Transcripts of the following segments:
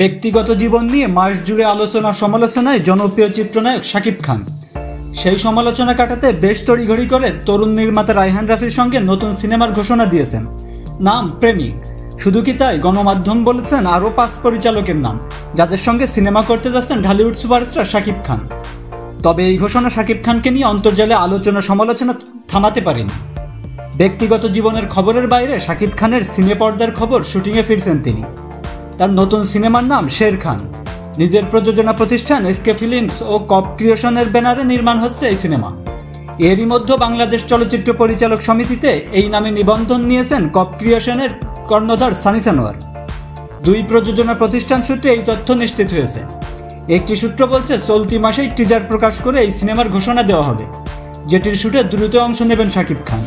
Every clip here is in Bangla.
ব্যক্তিগত জীবন নিয়ে মাস জুড়ে আলোচনা সমালোচনায় জনপ্রিয় চিত্রনায়ক শাকিব খান। সেই সমালোচনা কাটাতে বেশ তড়িঘড়ি করে তরুণ নির্মাতা রায়হান রাফির সঙ্গে নতুন সিনেমার ঘোষণা দিয়েছেন। নাম প্রেমিক। শুধু কি তাই? গণমাধ্যম বলেছেন আরও পাঁচ পরিচালকের নাম, যাদের সঙ্গে সিনেমা করতে যাচ্ছেন ঢালিউড সুপারস্টার শাকিব খান। তবে এই ঘোষণা শাকিব খানকে নিয়ে অন্তর্জালে আলোচনা সমালোচনা থামাতে পারেনি। ব্যক্তিগত জীবনের খবরের বাইরে শাকিব খানের সিনে পর্দার খবর শুটিংয়ে ফিরছেন তিনি। তার নতুন সিনেমার নাম শের খান। নিজের প্রযোজনা প্রতিষ্ঠান এসকে ফিল্মস ও কপ ক্রিয়েশনের ব্যানারে নির্মাণ হচ্ছে এই সিনেমা। এরই মধ্যে বাংলাদেশ চলচ্চিত্র পরিচালক সমিতিতে এই নামে নিবন্ধন নিয়েছেন কপ ক্রিয়েশনের কর্ণধার সানি সানোয়ার। দুই প্রযোজনা প্রতিষ্ঠান সূত্রে এই তথ্য নিশ্চিত হয়েছে। একটি সূত্র বলছে, চলতি মাসেই টিজার প্রকাশ করে এই সিনেমার ঘোষণা দেওয়া হবে, যেটির শুটে দ্রুত অংশ নেবেন শাকিব খান।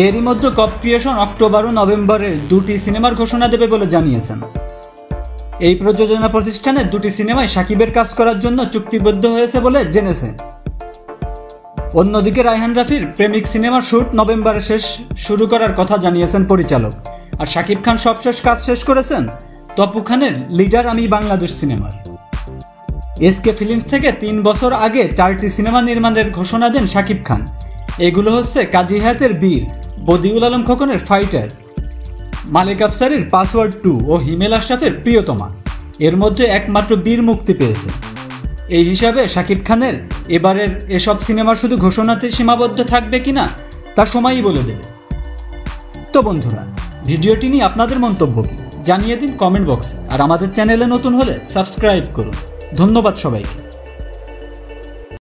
এরই মধ্যে কপ ক্রিয়েশন অক্টোবর ও নভেম্বরে দুটি সিনেমার ঘোষণা দেবে বলে জানিয়েছেন। এই প্রযোজনা প্রতিষ্ঠানে দুটি সিনেমায় সাকিবের কাজ করার জন্য চুক্তিবদ্ধ হয়েছে বলে জেনেছে। অন্যদিকে রায়হান রাফির প্রেমিক সিনেমার শ্যুট নভেম্বরে শেষ শুরু করার কথা জানিয়েছেন পরিচালক। আর শাকিব খান সবশেষ কাজ শেষ করেছেন তপু খানের লিডার আমি বাংলাদেশ সিনেমার। এসকে ফিল্মস থেকে তিন বছর আগে চারটি সিনেমা নির্মাণের ঘোষণা দেন শাকিব খান। এগুলো হচ্ছে কাজী হায়াতের বীর বদিউল আলম খোকনের ফাইটার মালিক আফসারের পাসওয়ার্ড টু ও হিমেল আশরাফের প্রিয়তমা। এর মধ্যে একমাত্র বীর মুক্তি পেয়েছে। এই হিসাবে শাকিব খানের এবারের এসব সিনেমা শুধু ঘোষণাতে সীমাবদ্ধ থাকবে কিনা, তা সময়ই বলে দেবে। তো বন্ধুরা, ভিডিওটি নিয়ে আপনাদের মন্তব্য কি? জানিয়ে দিন কমেন্ট বক্সে। আর আমাদের চ্যানেলে নতুন হলে সাবস্ক্রাইব করুন। ধন্যবাদ সবাইকে।